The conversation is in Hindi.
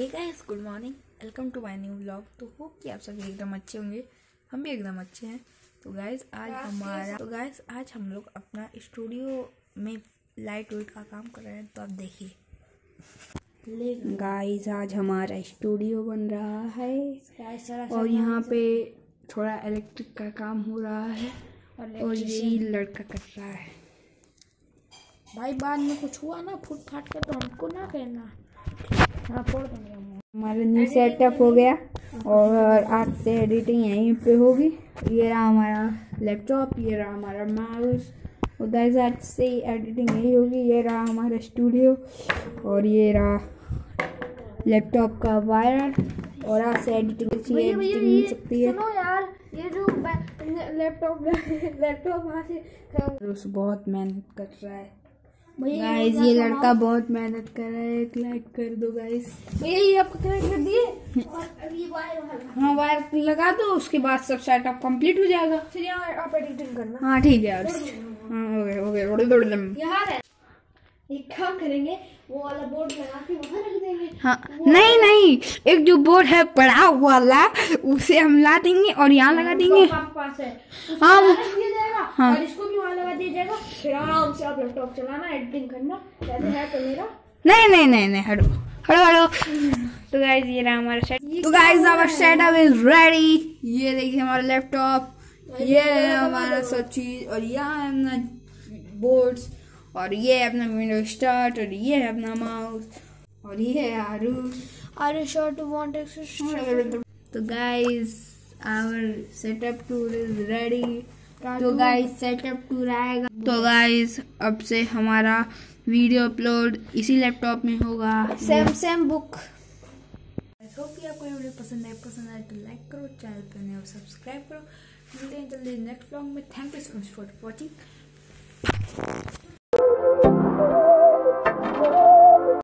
Hey guys good morning welcome to my new vlog तो होप कि आप सभी एकदम अच्छे होंगे। हम भी एकदम अच्छे हैं। तो गाइस आज हमारा तो गाइस आज हम लोग अपना स्टूडियो में लाइट वेट का काम कर रहे हैं। तो आप देखिए। गाइस आज हमारा स्टूडियो बन रहा है। और यहाँ पे थोड़ा इलेक्ट्रिक का काम हो रहा है। और यही लड़का कर रहा है। भाई बाद में कुछ हुआ ना फूट फाट कर तो हमको ना कहना। हमारा न्यू सेटअप हो गया और आज से एडिटिंग यहीं पे होगी। ये रहा हमारा लैपटॉप ये रहा हमारा माउस और गाइस आज से एडिटिंग यही होगी। ये रहा हमारा स्टूडियो और ये रहा लैपटॉप का वायर और आज से एडिटिंग अच्छी एडिटिंग मिल सकती है। सुनो यार ये जो लैपटॉप लैपटॉप वहाँ से बहुत मेहनत कर रहा है। गाइस ये लड़का बहुत मेहनत कर रहा है एक लाइक कर दो गाइस भैया ये आपको कनेक्ट कर दिए? वायर हाँ वायर लगा दो उसके बाद सब सेटअप कंप्लीट हो जाएगा। फिर यहाँ आप एडिटिंग करना। हाँ ठीक है यार हाँ हो हो एक काम करेंगे वो वाला बोर्ड लगा के वहाँ रख देंगे। हाँ नहीं नहीं एक जो बोर्ड है पड़ा वाला उसे हम ला देंगे और यहाँ लगा देंगे। आपके पास है। हाँ, जाएगा फिर आराम से आप लैपटॉप चलाना एडिटिंग करना जैसे है तो मेरा नहीं नहीं नहीं नहीं हटो हटो हटो। तो गाइस ये रहा हमारा सेट तो guys our setup is ready ये देखिए हमारा लैपटॉप ये हमारा सब चीज़ और यहाँ अपना बोर्ड्स और ये अपना विंडो स्टार्ट और ये है अपना माउस और ये है आरू are you sure to want तो guys our setup tour is ready तो गाइस सेटअप टूर आएगा। तो गाइस अब से हमारा वीडियो अपलोड इसी लैपटॉप में होगा। सेम सेम बुक होप कि आपको ये वीडियो पसंद आए। पसंद आए तो लाइक करो चैनल पर नए हो सब्सक्राइब करो। मिलते हैं जल्दी नेक्स्ट ब्लॉग में। Thank you so much for watching